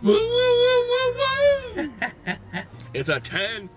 It's a 10